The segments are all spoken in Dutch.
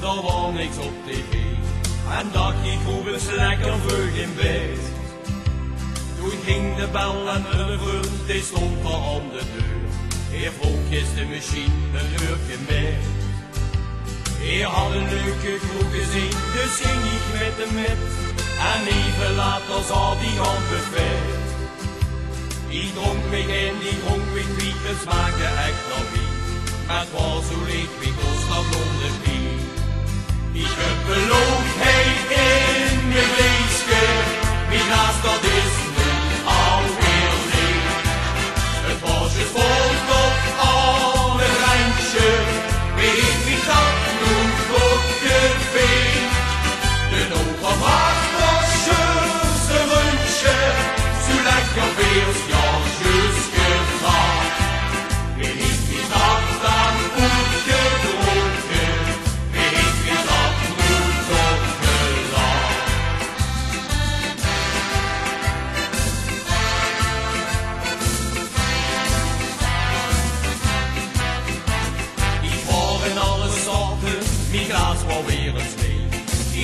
daar was niks op tv. En dat ik hoe eens lekker vlug in bed. Toen ging de bel en een vriend, die stond al aan de deur. Hier vroeg is de machine een uurtje mee. Hij had een leuke kroeg gezien, dus ging ik met hem met. En even later zat hij aan buffet. Die dronk mij en die dronk mij wie,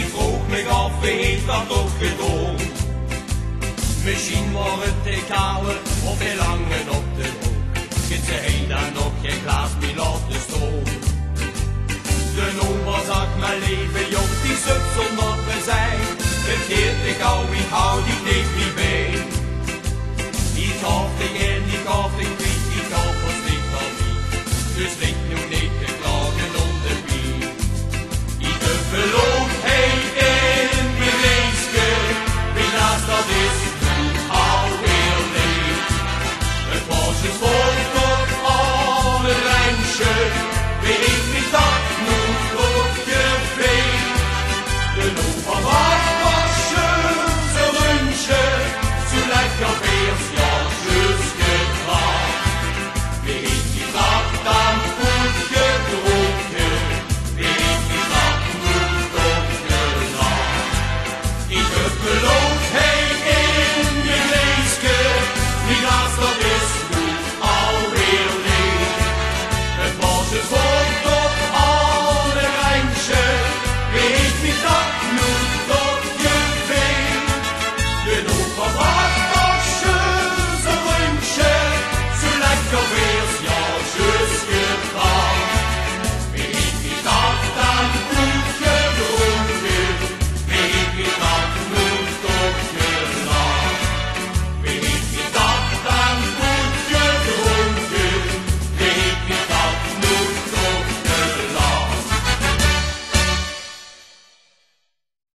Ik vroeg me af, wie heeft dat ook gedaan? Misschien was het de koude of de lange op de hoek. Giet ze heen dan nog geen glaas meer laten staan. De noem was mijn leven, jong, die